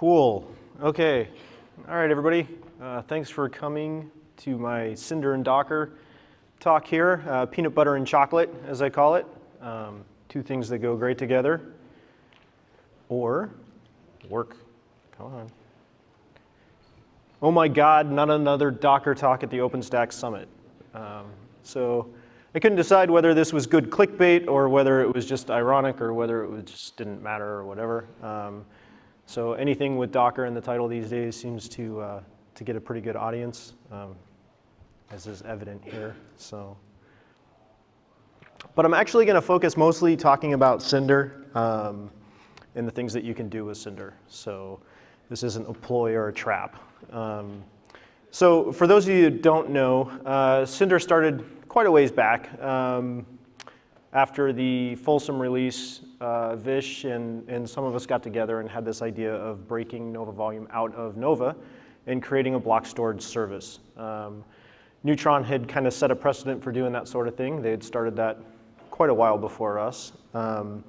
Cool. Okay. All right, everybody. Uh, thanks for coming to my Cinder and Docker talk here. Uh, peanut butter and chocolate, as I call it. Um, two things that go great together. Or work. Come on. Oh my God, not another Docker talk at the OpenStack Summit. Um, so I couldn't decide whether this was good clickbait or whether it was just ironic or whether it just didn't matter or whatever. Um, so anything with Docker in the title these days seems to, uh, to get a pretty good audience, um, as is evident here. So, But I'm actually going to focus mostly talking about Cinder um, and the things that you can do with Cinder. So this isn't a ploy or a trap. Um, so for those of you who don't know, uh, Cinder started quite a ways back. Um, after the Folsom release, uh, Vish and, and some of us got together and had this idea of breaking Nova Volume out of Nova and creating a block storage service. Um, Neutron had kind of set a precedent for doing that sort of thing. They had started that quite a while before us. Um,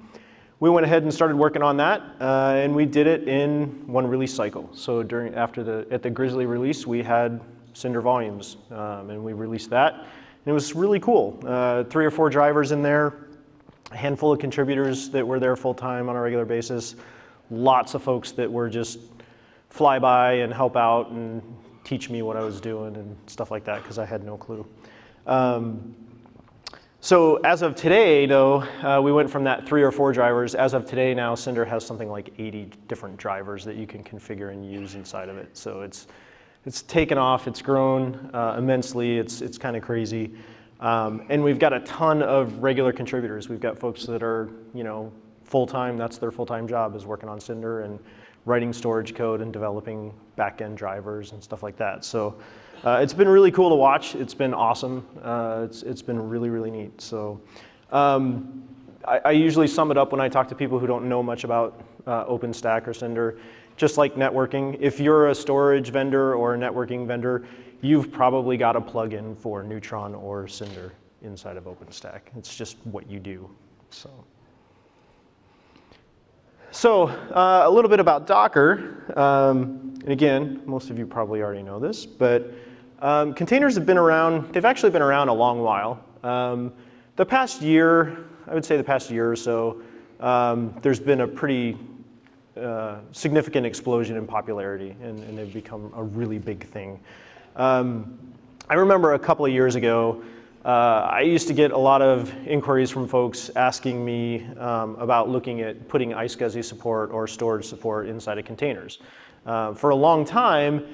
we went ahead and started working on that, uh, and we did it in one release cycle. So during after the at the Grizzly release, we had Cinder volumes, um, and we released that. And it was really cool. Uh, three or four drivers in there, a handful of contributors that were there full time on a regular basis, lots of folks that were just fly by and help out and teach me what I was doing and stuff like that because I had no clue. Um, so as of today, though, uh, we went from that three or four drivers. As of today now, Cinder has something like 80 different drivers that you can configure and use inside of it. So it's it's taken off, it's grown uh, immensely, it's, it's kind of crazy. Um, and we've got a ton of regular contributors. We've got folks that are, you know, full-time, that's their full-time job is working on Cinder and writing storage code and developing back-end drivers and stuff like that. So uh, it's been really cool to watch. It's been awesome. Uh, it's, it's been really, really neat. So um, I, I, usually sum it up when I talk to people who don't know much about uh, OpenStack or Cinder just like networking. If you're a storage vendor or a networking vendor, you've probably got a plugin for Neutron or Cinder inside of OpenStack. It's just what you do. So, so uh, a little bit about Docker. Um, and again, most of you probably already know this, but um, containers have been around, they've actually been around a long while. Um, the past year, I would say the past year or so, um, there's been a pretty uh, significant explosion in popularity, and, and, they've become a really big thing. Um, I remember a couple of years ago, uh, I used to get a lot of inquiries from folks asking me um, about looking at putting iSCSI support or storage support inside of containers. Uh, for a long time,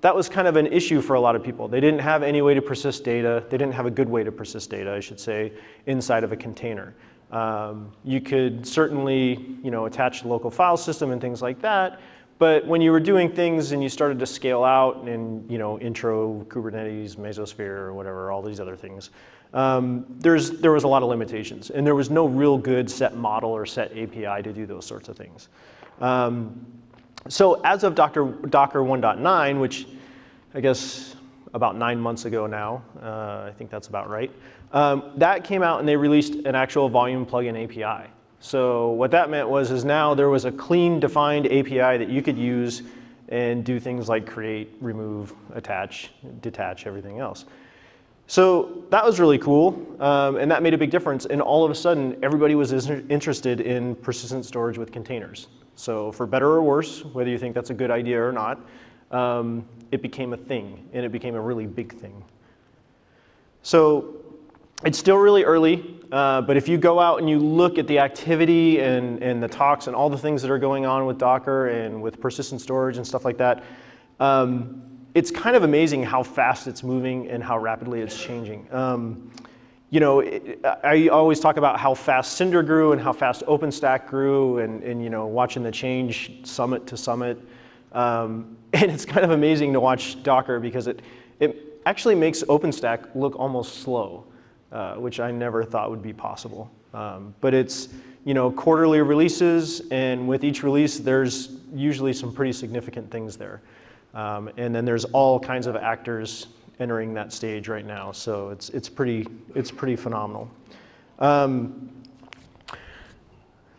that was kind of an issue for a lot of people. They didn't have any way to persist data. They didn't have a good way to persist data, I should say, inside of a container. Um, you could certainly you know, attach the local file system and things like that, but when you were doing things and you started to scale out in you know, intro, Kubernetes, Mesosphere, or whatever, all these other things, um, there's, there was a lot of limitations. And there was no real good set model or set API to do those sorts of things. Um, so as of Docker, Docker 1.9, which I guess about nine months ago now, uh, I think that's about right, um, that came out and they released an actual volume plugin API. So what that meant was is now there was a clean defined API that you could use and do things like create, remove, attach, detach, everything else. So that was really cool, um, and that made a big difference. And all of a sudden, everybody was interested in persistent storage with containers. So for better or worse, whether you think that's a good idea or not, um, it became a thing, and it became a really big thing. So it's still really early, uh, but if you go out and you look at the activity and, and the talks and all the things that are going on with Docker and with persistent storage and stuff like that, um, it's kind of amazing how fast it's moving and how rapidly it's changing. Um, you know, it, I always talk about how fast Cinder grew and how fast OpenStack grew and, and you know, watching the change summit to summit. Um, and it's kind of amazing to watch Docker because it, it actually makes OpenStack look almost slow uh, which I never thought would be possible. Um, but it's you know quarterly releases, and with each release, there's usually some pretty significant things there. Um, and then there's all kinds of actors entering that stage right now, so it's it's pretty it's pretty phenomenal. Um,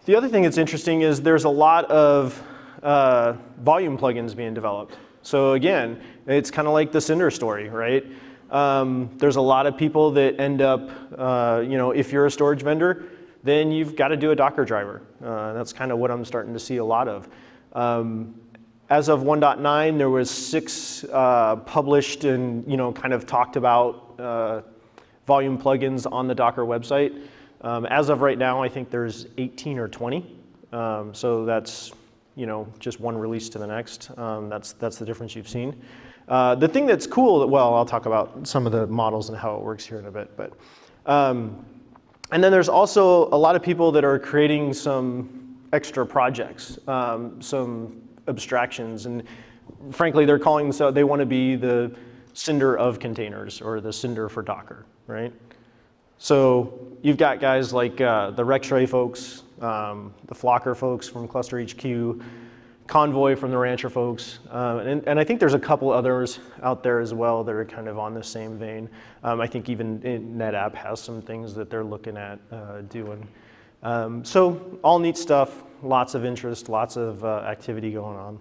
the other thing that's interesting is there's a lot of uh, volume plugins being developed. So again, it's kind of like the Cinder story, right? Um, there's a lot of people that end up, uh, you know, if you're a storage vendor, then you've got to do a Docker driver. Uh, that's kind of what I'm starting to see a lot of. Um, as of 1.9, there was six uh, published and you know kind of talked about uh, volume plugins on the Docker website. Um, as of right now, I think there's 18 or 20. Um, so that's you know just one release to the next. Um, that's that's the difference you've seen. Uh, the thing that's cool, well, I'll talk about some of the models and how it works here in a bit, but. Um, and then there's also a lot of people that are creating some extra projects, um, some abstractions, and frankly, they're calling themselves, they want to be the Cinder of containers or the Cinder for Docker, right? So you've got guys like uh, the REX-Ray folks, um, the Flocker folks from Cluster HQ, Convoy from the Rancher folks, um, and, and, I think there's a couple others out there as well that are kind of on the same vein. Um, I think even NetApp has some things that they're looking at uh, doing. Um, so all neat stuff, lots of interest, lots of uh, activity going on.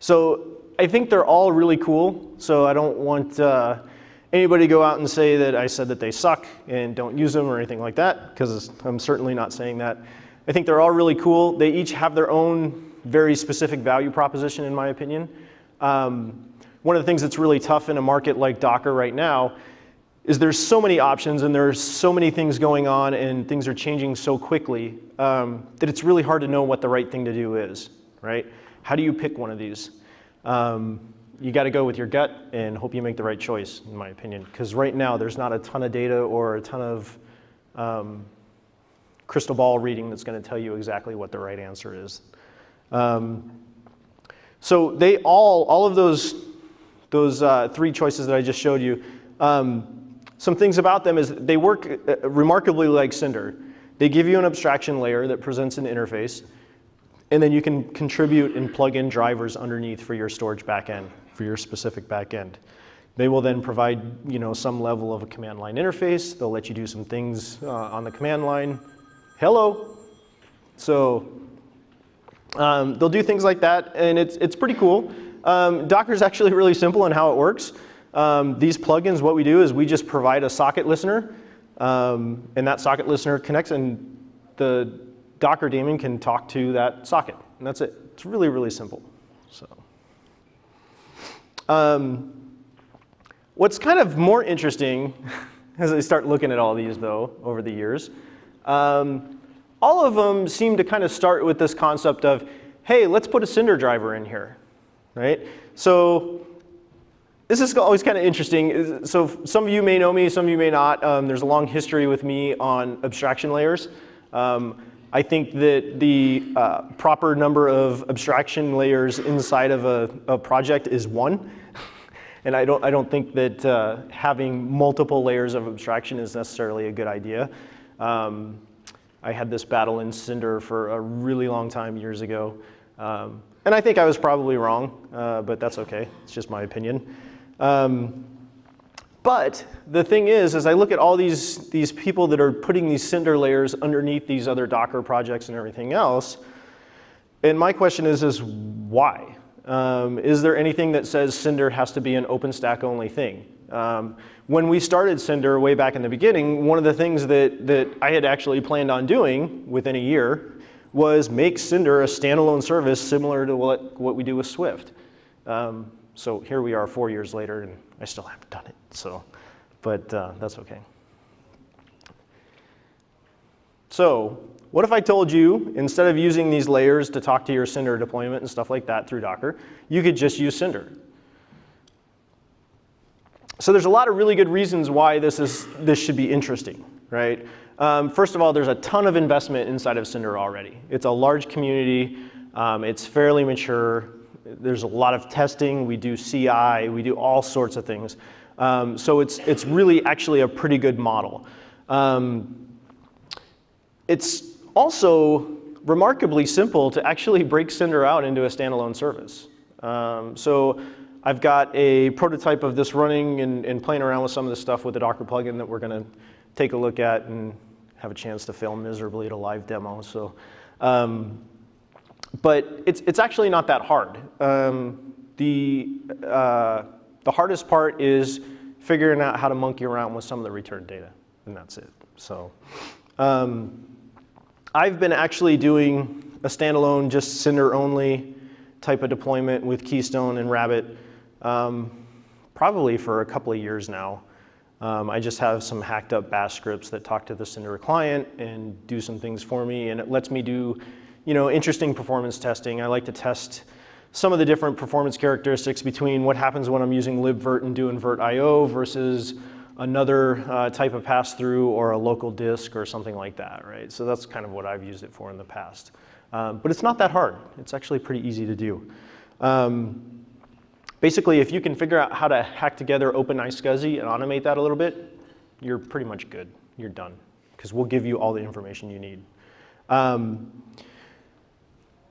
So I think they're all really cool, so I don't want uh, anybody to go out and say that I said that they suck and don't use them or anything like that, because I'm certainly not saying that. I think they're all really cool. They each have their own very specific value proposition, in my opinion. Um, one of the things that's really tough in a market like Docker right now is there's so many options and there's so many things going on and things are changing so quickly um, that it's really hard to know what the right thing to do is, right? How do you pick one of these? Um, you got to go with your gut and hope you make the right choice, in my opinion. Because right now, there's not a ton of data or a ton of um, crystal ball reading that's going to tell you exactly what the right answer is. Um, so they all, all of those, those uh, three choices that I just showed you, um, some things about them is they work uh, remarkably like Cinder. They give you an abstraction layer that presents an interface, and then you can contribute and plug in drivers underneath for your storage backend, for your specific backend. They will then provide you know, some level of a command line interface. They'll let you do some things uh, on the command line, hello. So um, they'll do things like that, and it's, it's pretty cool. Um, Docker is actually really simple in how it works. Um, these plugins, what we do is we just provide a socket listener, um, and that socket listener connects, and the Docker daemon can talk to that socket, and that's it. It's really, really simple. So, um, what's kind of more interesting, as I start looking at all these though over the years, um, all of them seem to kind of start with this concept of, hey, let's put a Cinder driver in here, right? So this is always kind of interesting. So some of you may know me, some of you may not. Um, there's a long history with me on abstraction layers. Um, I think that the uh, proper number of abstraction layers inside of a, a project is one. and I don't, I don't think that uh, having multiple layers of abstraction is necessarily a good idea. Um, I had this battle in Cinder for a really long time years ago. Um, and I think I was probably wrong, uh, but that's okay. It's just my opinion. Um, but the thing is, as I look at all these, these people that are putting these Cinder layers underneath these other Docker projects and everything else, and my question is, is why? Um, is there anything that says Cinder has to be an OpenStack only thing? Um, when we started Cinder way back in the beginning, one of the things that, that I had actually planned on doing within a year was make Cinder a standalone service similar to what, what we do with Swift. Um, so here we are four years later, and I still haven't done it. So, but uh, that's okay. So, what if I told you instead of using these layers to talk to your Cinder deployment and stuff like that through Docker, you could just use Cinder? So there's a lot of really good reasons why this, is, this should be interesting, right? Um, first of all, there's a ton of investment inside of Cinder already. It's a large community. Um, it's fairly mature. There's a lot of testing. We do CI. We do all sorts of things. Um, so it's, it's really actually a pretty good model. Um, it's also remarkably simple to actually break Cinder out into a standalone service. Um, so I've got a prototype of this running and, and playing around with some of the stuff with the Docker plugin that we're going to take a look at and have a chance to fail miserably at a live demo. So, um, but it's, it's actually not that hard. Um, the, uh, the hardest part is figuring out how to monkey around with some of the return data, and that's it. So um, I've been actually doing a standalone, just Cinder only type of deployment with Keystone and Rabbit um, probably for a couple of years now. Um, I just have some hacked up bash scripts that talk to the Cinder client and do some things for me, and it lets me do you know, interesting performance testing. I like to test some of the different performance characteristics between what happens when I'm using libvirt and do invert IO versus another uh, type of pass-through or a local disk or something like that, right? So that's kind of what I've used it for in the past. Um, but it's not that hard. It's actually pretty easy to do. Um, basically, if you can figure out how to hack together OpenISCSI and automate that a little bit, you're pretty much good. You're done, because we'll give you all the information you need. Um,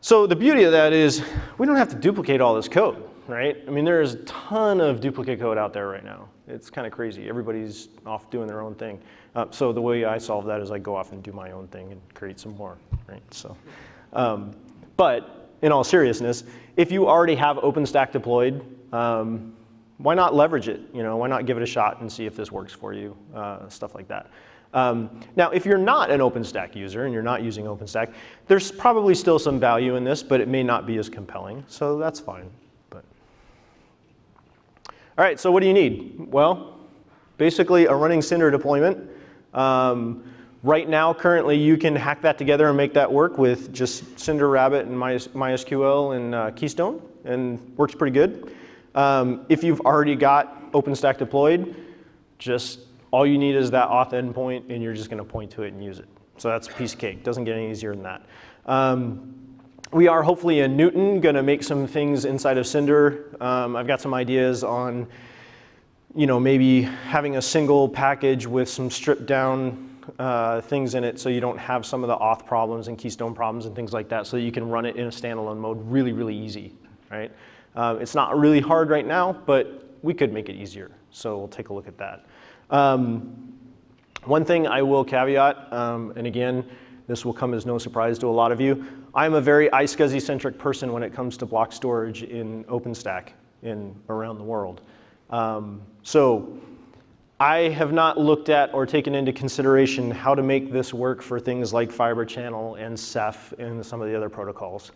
so the beauty of that is we don't have to duplicate all this code, right? I mean, there's a ton of duplicate code out there right now. It's kind of crazy. Everybody's off doing their own thing. Uh, so the way I solve that is I go off and do my own thing and create some more, right? So. Um, but in all seriousness, if you already have OpenStack deployed, um, why not leverage it? You know, why not give it a shot and see if this works for you, uh, stuff like that. Um, now, if you're not an OpenStack user and you're not using OpenStack, there's probably still some value in this, but it may not be as compelling, so that's fine. But all right, so what do you need? Well, basically a running Cinder deployment. Um, Right now, currently, you can hack that together and make that work with just Cinder, Rabbit, and MySQL and uh, Keystone, and works pretty good. Um, if you've already got OpenStack deployed, just all you need is that auth endpoint, and you're just going to point to it and use it. So that's a piece of cake. Doesn't get any easier than that. Um, we are hopefully in Newton going to make some things inside of Cinder. Um, I've got some ideas on, you know, maybe having a single package with some stripped down uh, things in it so you don't have some of the auth problems and keystone problems and things like that so that you can run it in a standalone mode really, really easy, right? Uh, it's not really hard right now, but we could make it easier. So we'll take a look at that. Um, one thing I will caveat, um, and again, this will come as no surprise to a lot of you, I'm a very iSCSI-centric person when it comes to block storage in OpenStack in around the world. Um, so I have not looked at or taken into consideration how to make this work for things like Fiber Channel and Ceph and some of the other protocols.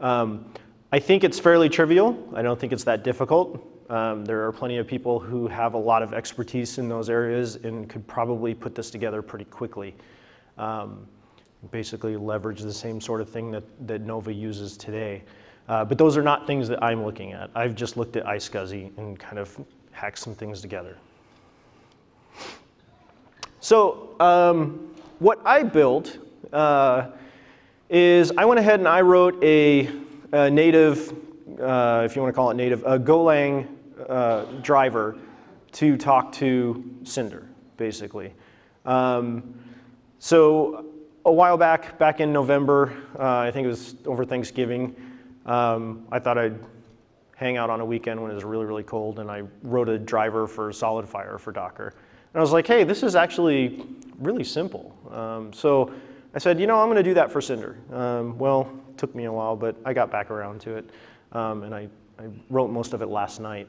Um, I think it's fairly trivial. I don't think it's that difficult. Um, there are plenty of people who have a lot of expertise in those areas and could probably put this together pretty quickly. Um, basically leverage the same sort of thing that, that Nova uses today. Uh, but those are not things that I'm looking at. I've just looked at iSCSI and kind of hacked some things together. So um, what I built uh, is I went ahead and I wrote a, a native, uh, if you want to call it native, a Golang uh, driver to talk to Cinder, basically. Um, so a while back, back in November, uh, I think it was over Thanksgiving, um, I thought I'd hang out on a weekend when it was really, really cold, and I wrote a driver for SolidFire for Docker. And I was like, hey, this is actually really simple. Um, so I said, you know, I'm going to do that for Cinder. Um, well, took me a while, but I got back around to it. Um, and I, I, wrote most of it last night.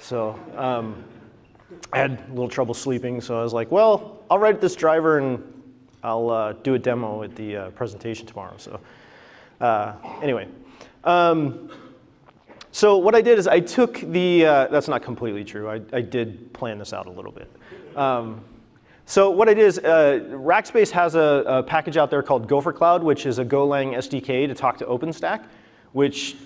So um, I had a little trouble sleeping, so I was like, well, I'll write this driver and I'll uh, do a demo at the uh, presentation tomorrow. So uh, anyway. Um, so what I did is I took the, uh, that's not completely true. I, I did plan this out a little bit. Um, so what it is, uh, Rackspace has a, a, package out there called Gopher Cloud, which is a Golang SDK to talk to OpenStack, which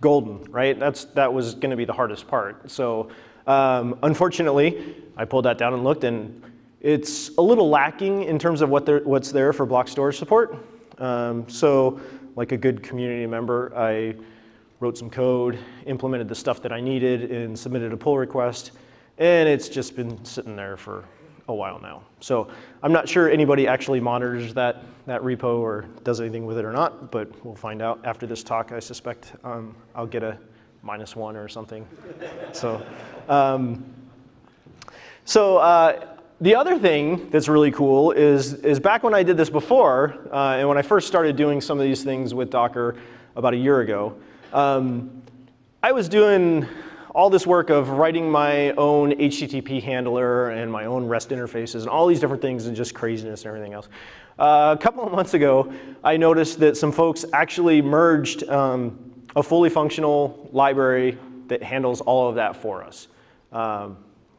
golden, right? That's, that was going to be the hardest part. So um, unfortunately, I pulled that down and looked, and it's a little lacking in terms of what there, what's there for block storage support. Um, so like a good community member, I wrote some code, implemented the stuff that I needed, and submitted a pull request. And it's just been sitting there for a while now. So I'm not sure anybody actually monitors that, that repo or does anything with it or not, but we'll find out after this talk. I suspect um, I'll get a minus one or something. so, um, so uh, the other thing that's really cool is, is back when I did this before, uh, and when I first started doing some of these things with Docker, about a year ago. Um, I was doing all this work of writing my own HTTP handler and my own REST interfaces and all these different things and just craziness and everything else. Uh, a couple of months ago, I noticed that some folks actually merged um, a fully functional library that handles all of that for us. Um,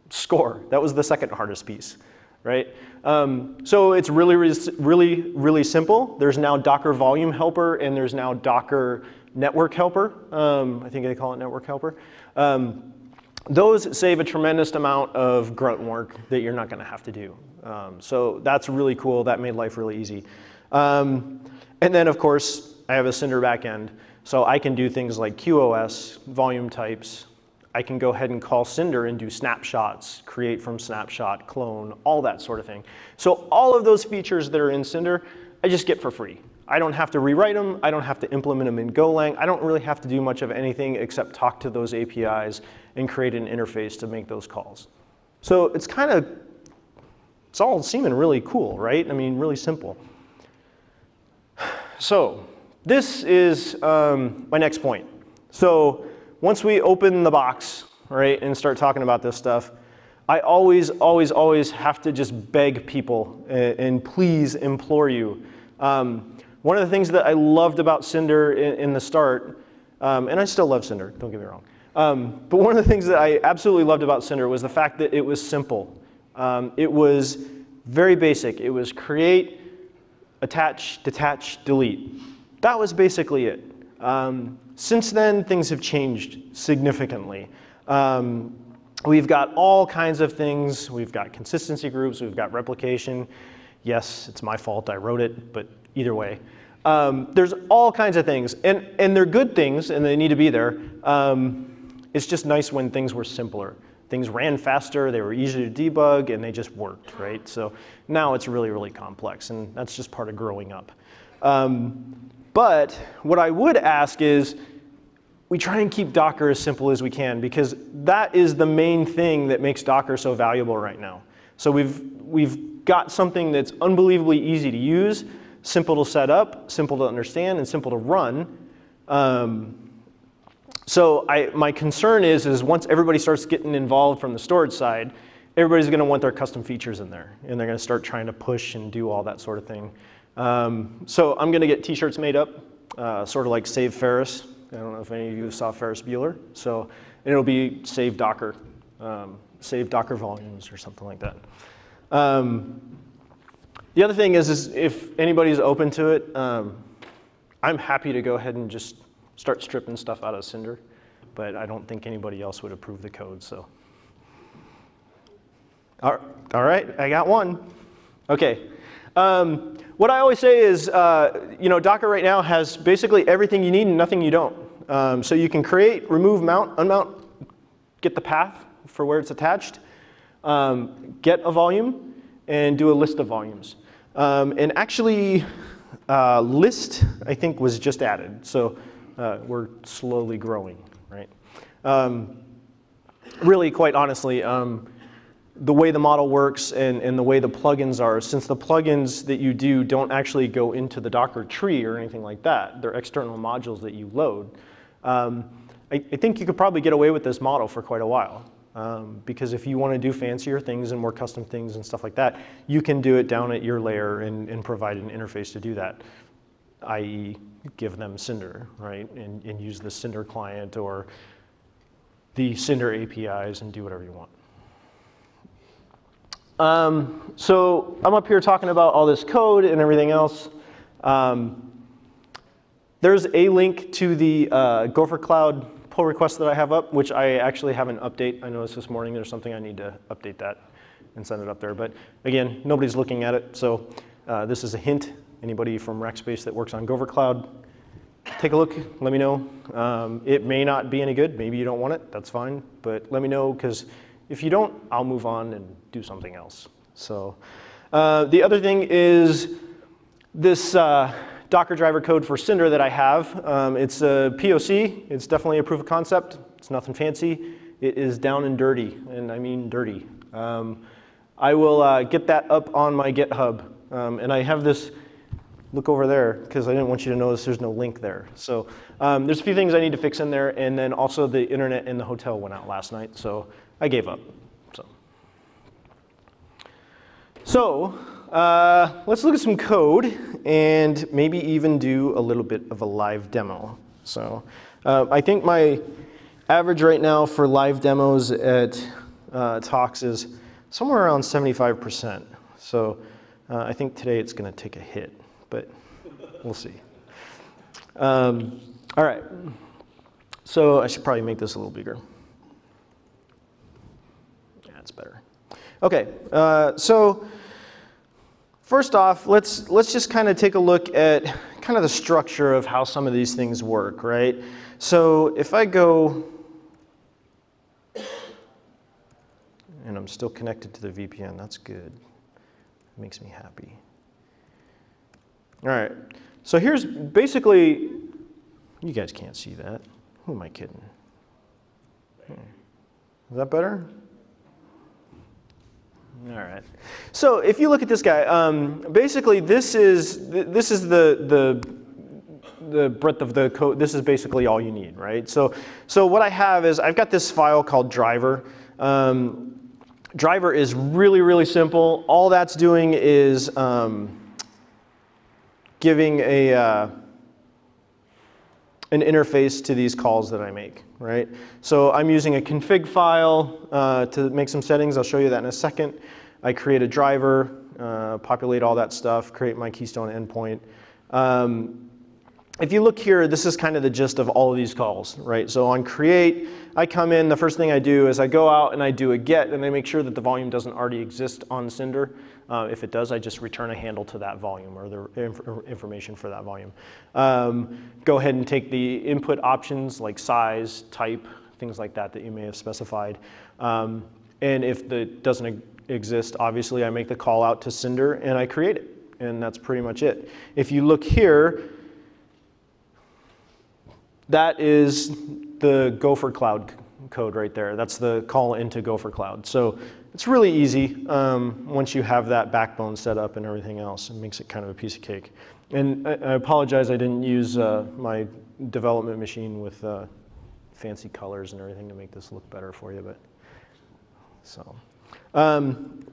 score, that was the second hardest piece, right? Um, so it's really, really, really simple. There's now Docker volume helper and there's now Docker network helper. Um, I think they call it network helper. Um, those save a tremendous amount of grunt work that you're not going to have to do. Um, so that's really cool. That made life really easy. Um, and then, of course, I have a Cinder backend. So I can do things like QoS, volume types. I can go ahead and call Cinder and do snapshots, create from snapshot, clone, all that sort of thing. So all of those features that are in Cinder, I just get for free. I don't have to rewrite them. I don't have to implement them in Golang. I don't really have to do much of anything except talk to those APIs and create an interface to make those calls. So it's kind of, it's all seeming really cool, right? I mean, really simple. So this is um, my next point. So once we open the box, right, and start talking about this stuff, I always, always, always have to just beg people and, and please implore you. Um, one of the things that I loved about Cinder in, in the start, um, and I still love Cinder, don't get me wrong, um, but one of the things that I absolutely loved about Cinder was the fact that it was simple. Um, it was very basic. It was create, attach, detach, delete. That was basically it. Um, since then, things have changed significantly. Um, we've got all kinds of things. We've got consistency groups. We've got replication. Yes, it's my fault. I wrote it, but either way. Um, there's all kinds of things, and, and they're good things, and they need to be there. Um, it's just nice when things were simpler. Things ran faster, they were easier to debug, and they just worked, right? So now it's really, really complex, and that's just part of growing up. Um, but what I would ask is, we try and keep Docker as simple as we can because that is the main thing that makes Docker so valuable right now. So we've, we've got something that's unbelievably easy to use, simple to set up, simple to understand, and simple to run. Um, so I, my concern is, is once everybody starts getting involved from the storage side, everybody's going to want their custom features in there, and they're going to start trying to push and do all that sort of thing. Um, so I'm going to get T-shirts made up, uh, sort of like Save Ferris. I don't know if any of you saw Ferris Bueller. So it'll be Save Docker, um, Save Docker volumes or something like that. Um, the other thing is, is if anybody's open to it, um, I'm happy to go ahead and just start stripping stuff out of Cinder, but I don't think anybody else would approve the code, so. All right, I got one. Okay. Um, what I always say is, uh, you know, Docker right now has basically everything you need and nothing you don't. Um, so you can create, remove, mount, unmount, get the path for where it's attached, um, get a volume, and do a list of volumes. Um, and actually, uh, list, I think, was just added. So uh, we're slowly growing, right? Um, really, quite honestly, um, the way the model works and, and the way the plugins are, since the plugins that you do don't actually go into the Docker tree or anything like that, they're external modules that you load, um, I, I think you could probably get away with this model for quite a while. Um, because if you want to do fancier things and more custom things and stuff like that, you can do it down at your layer and, and provide an interface to do that, i.e. give them Cinder, right? And, and use the Cinder client or the Cinder APIs and do whatever you want. Um, so I'm up here talking about all this code and everything else. Um, there's a link to the uh, Gopher Cloud pull request that I have up, which I actually have an update. I noticed this morning there's something I need to update that and send it up there. But again, nobody's looking at it. So uh, this is a hint. Anybody from Rackspace that works on Gopher Cloud, take a look, let me know. Um, it may not be any good. Maybe you don't want it. That's fine. But let me know because if you don't, I'll move on and do something else. So uh, the other thing is this uh, Docker driver code for Cinder that I have. Um, it's a POC. It's definitely a proof of concept. It's nothing fancy. It is down and dirty, and I mean dirty. Um, I will uh, get that up on my GitHub. Um, and I have this look over there because I didn't want you to notice there's no link there. So um, there's a few things I need to fix in there, and then also the internet in the hotel went out last night, so I gave up. So, so uh, let's look at some code and maybe even do a little bit of a live demo. So uh, I think my average right now for live demos at uh, talks is somewhere around 75%. So uh, I think today it's going to take a hit, but we'll see. Um, all right. So I should probably make this a little bigger. That's better. Okay. Uh, so first off, let's let's just kind of take a look at kind of the structure of how some of these things work, right? So if I go and I'm still connected to the VPN, that's good. It makes me happy. All right, so here's basically, you guys can't see that. Who am I kidding? Hmm. Is that better? All right. So if you look at this guy, um, basically this is this is the the the breadth of the code. This is basically all you need, right? So so what I have is I've got this file called driver. Um, driver is really really simple. All that's doing is um, giving a uh, an interface to these calls that I make, right? So I'm using a config file uh, to make some settings. I'll show you that in a second. I create a driver, uh, populate all that stuff, create my Keystone endpoint. Um, if you look here, this is kind of the gist of all of these calls, right? So on create, I come in, the first thing I do is I go out and I do a get and I make sure that the volume doesn't already exist on Cinder. Uh, if it does, I just return a handle to that volume or the inf information for that volume. Um, go ahead and take the input options like size, type, things like that that you may have specified. Um, and if it doesn't exist, obviously I make the call out to Cinder and I create it. And that's pretty much it. If you look here, that is the Gopher Cloud code right there. That's the call into Gopher Cloud. So it's really easy um, once you have that backbone set up and everything else. It makes it kind of a piece of cake. And I, I apologize I didn't use uh, my development machine with uh, fancy colors and everything to make this look better for you. But so, um,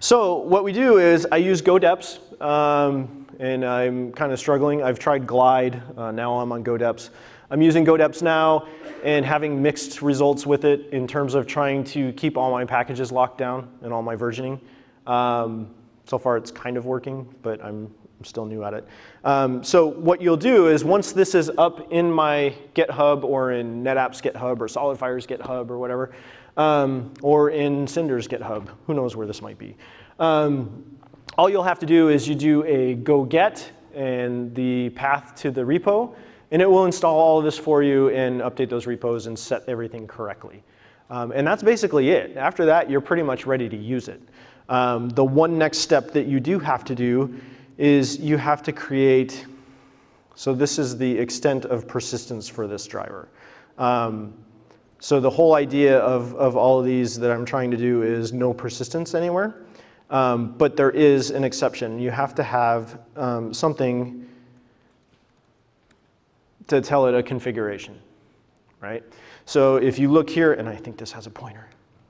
so what we do is I use GoDeps, um, and I'm kind of struggling. I've tried Glide. Uh, now I'm on GoDeps. I'm using GoDeps now and having mixed results with it in terms of trying to keep all my packages locked down and all my versioning. Um, so far it's kind of working, but I'm, I'm still new at it. Um, so what you'll do is once this is up in my GitHub or in NetApp's GitHub or SolidFire's GitHub or whatever, um, or in Cinder's GitHub, who knows where this might be. Um, all you'll have to do is you do a go get and the path to the repo, and it will install all of this for you and update those repos and set everything correctly. Um, and that's basically it. After that, you're pretty much ready to use it. Um, the one next step that you do have to do is you have to create, so this is the extent of persistence for this driver. Um, so the whole idea of, of all of these that I'm trying to do is no persistence anywhere. Um, but there is an exception. You have to have um, something to tell it a configuration, right? So if you look here, and I think this has a pointer.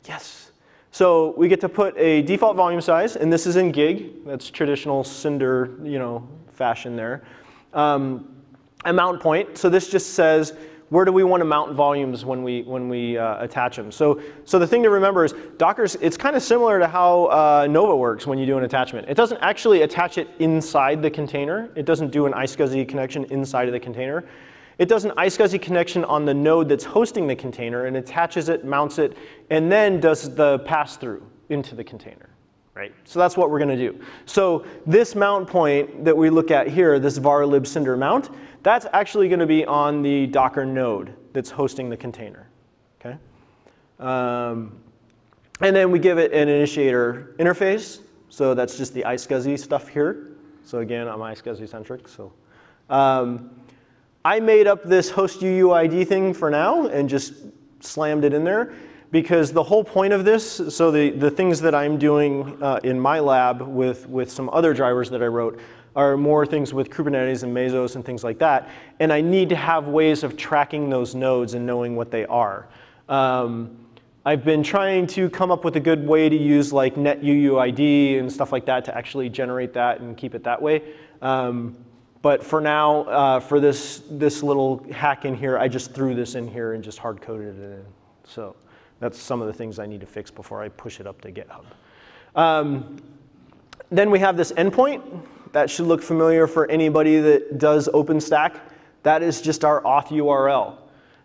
Yes. So we get to put a default volume size, and this is in gig. That's traditional Cinder, you know, fashion there. Um, a mount point. So this just says where do we want to mount volumes when we, when we uh, attach them. So, so the thing to remember is Docker's, it's kind of similar to how uh, Nova works when you do an attachment. It doesn't actually attach it inside the container. It doesn't do an iSCSI connection inside of the container. It does an iSCSI connection on the node that's hosting the container and attaches it, mounts it, and then does the pass through into the container. Right? So that's what we're going to do. So this mount point that we look at here, this var lib cinder mount, that's actually going to be on the Docker node that's hosting the container. Okay? Um, and then we give it an initiator interface. So that's just the iSCSI stuff here. So again, I'm iSCSI centric. So um, I made up this host UUID thing for now and just slammed it in there because the whole point of this, so the, the things that I'm doing uh, in my lab with, with some other drivers that I wrote, are more things with Kubernetes and Mesos and things like that. And I need to have ways of tracking those nodes and knowing what they are. Um, I've been trying to come up with a good way to use like NetUUID and stuff like that to actually generate that and keep it that way. Um, but for now, uh, for this, this little hack in here, I just threw this in here and just hard coded it in. So that's some of the things I need to fix before I push it up to GitHub. Um, then we have this endpoint. That should look familiar for anybody that does OpenStack. That is just our auth URL.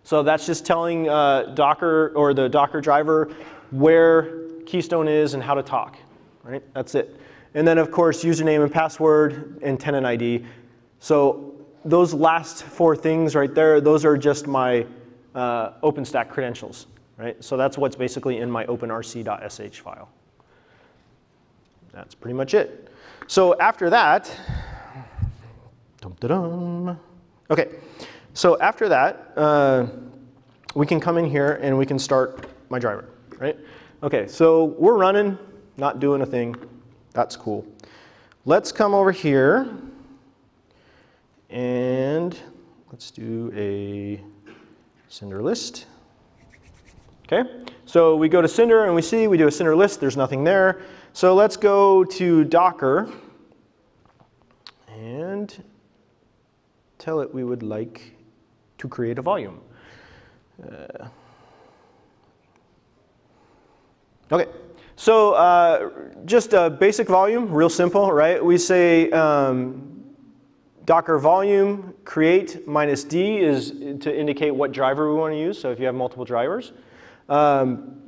So that's just telling uh, Docker or the Docker driver where Keystone is and how to talk. Right? That's it. And then, of course, username and password and tenant ID. So those last four things right there, those are just my uh, OpenStack credentials. Right? So that's what's basically in my openrc.sh file. That's pretty much it. So after that, dum -dum. okay, so after that, uh, we can come in here and we can start my driver, right? Okay, so we're running, not doing a thing. That's cool. Let's come over here and let's do a Cinder list. Okay, so we go to Cinder and we see we do a Cinder list, there's nothing there. So let's go to Docker and tell it we would like to create a volume. Uh, okay, so uh, just a basic volume, real simple, right? We say um, Docker volume create minus D is to indicate what driver we want to use, so if you have multiple drivers. Um,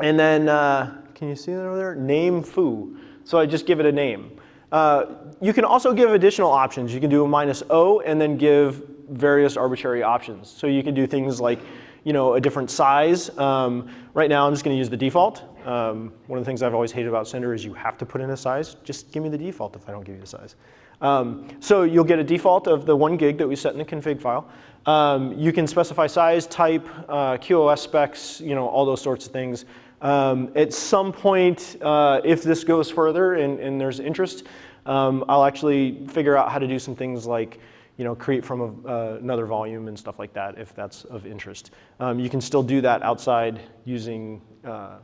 and then uh, can you see that over there? Name foo. So I just give it a name. Uh, you can also give additional options. You can do a minus O and then give various arbitrary options. So you can do things like you know, a different size. Um, right now I'm just going to use the default. Um, one of the things I've always hated about Cinder is you have to put in a size. Just give me the default if I don't give you a size. Um, so you'll get a default of the one gig that we set in the config file. Um, you can specify size, type, uh, QoS specs, you know, all those sorts of things. Um, at some point, uh, if this goes further and, and there's interest, um, I'll actually figure out how to do some things like you know, create from a, uh, another volume and stuff like that if that's of interest. Um, you can still do that outside using uh,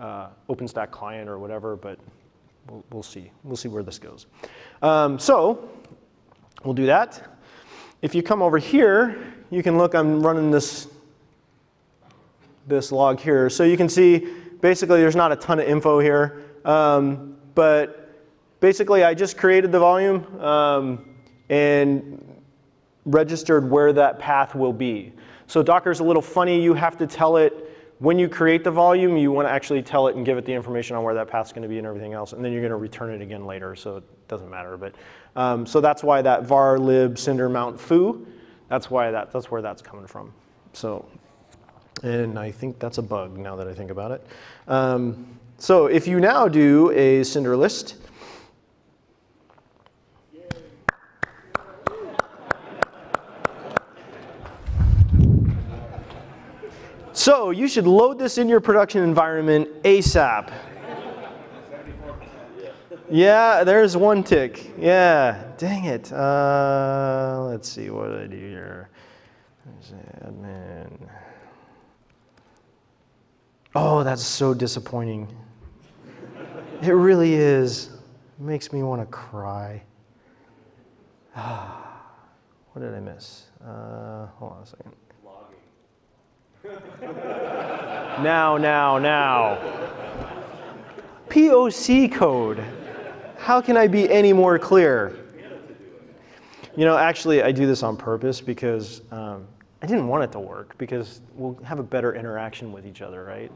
uh, OpenStack client or whatever, but we'll, we'll see. We'll see where this goes. Um, so we'll do that. If you come over here, you can look, I'm running this this log here. So you can see basically there's not a ton of info here, um, but basically I just created the volume um, and registered where that path will be. So Docker's a little funny. You have to tell it when you create the volume, you want to actually tell it and give it the information on where that path's going to be and everything else, and then you're going to return it again later, so it doesn't matter. But um, so that's why that var lib cinder mount foo, that's why that that's where that's coming from. So and I think that's a bug now that I think about it. Um, so if you now do a cinder list, So you should load this in your production environment ASAP. Yeah, there's one tick. Yeah, dang it. Uh, let's see, what did I do here? Admin. Oh, that's so disappointing. It really is. It makes me want to cry. what did I miss? Uh, hold on a second. Now, now, now. POC code. How can I be any more clear? You know, actually, I do this on purpose because um, I didn't want it to work because we'll have a better interaction with each other, right?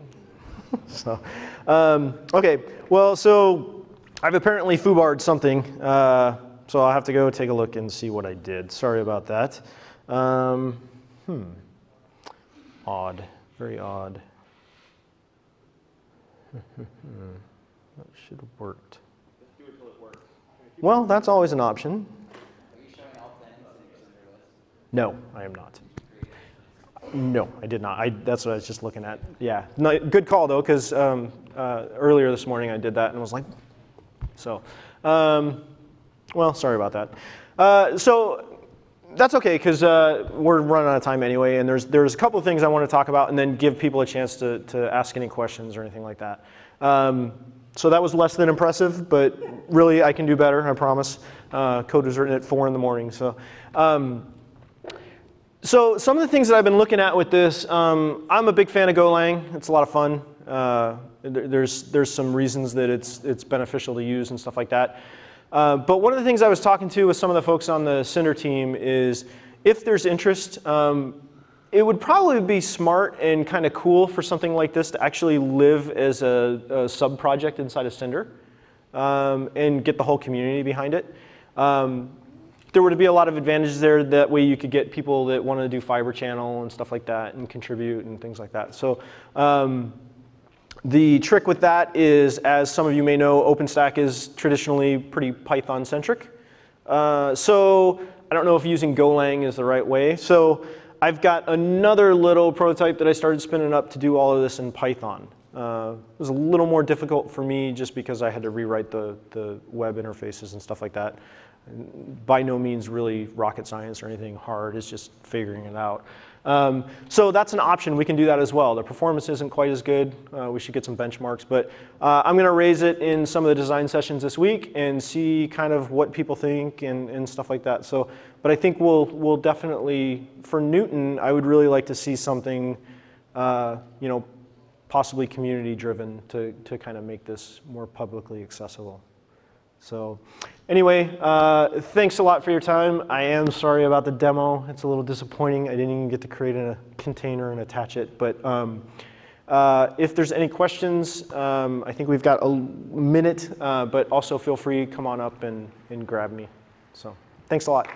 so, um, okay, well, so I've apparently foobarred something, uh, so I'll have to go take a look and see what I did. Sorry about that. Um, hmm, odd, very odd. that should have worked. Well, that's always an option. No, I am not. No, I did not. I, that's what I was just looking at. Yeah, no, good call though, because um, uh, earlier this morning I did that and was like, so. Um, Well, sorry about that. Uh, so that's okay because uh, we're running out of time anyway, and there's there's a couple of things I want to talk about, and then give people a chance to to ask any questions or anything like that. Um, so that was less than impressive, but really I can do better. I promise. Uh, code was written at four in the morning, so. Um, so some of the things that I've been looking at with this, um, I'm a big fan of Golang. It's a lot of fun. Uh, there's, there's some reasons that it's, it's beneficial to use and stuff like that. Uh, but one of the things I was talking to with some of the folks on the Cinder team is if there's interest, um, it would probably be smart and kind of cool for something like this to actually live as a, a sub-project inside of Cinder um, and get the whole community behind it. Um, there would be a lot of advantages there. That way you could get people that want to do fiber channel and stuff like that and contribute and things like that. So um, the trick with that is, as some of you may know, OpenStack is traditionally pretty Python-centric. Uh, so I don't know if using Golang is the right way. So I've got another little prototype that I started spinning up to do all of this in Python. Uh, it was a little more difficult for me just because I had to rewrite the, the web interfaces and stuff like that. By no means really rocket science or anything hard, it's just figuring it out. Um, so that's an option. We can do that as well. The performance isn't quite as good. Uh, we should get some benchmarks. But uh, I'm going to raise it in some of the design sessions this week and see kind of what people think and, and stuff like that. So, but I think we'll, we'll definitely, for Newton, I would really like to see something, uh, you know, possibly community driven to, to kind of make this more publicly accessible. So anyway, uh, thanks a lot for your time. I am sorry about the demo. It's a little disappointing. I didn't even get to create a container and attach it. But um, uh, if there's any questions, um, I think we've got a minute, uh, but also feel free, to come on up and, and grab me. So thanks a lot.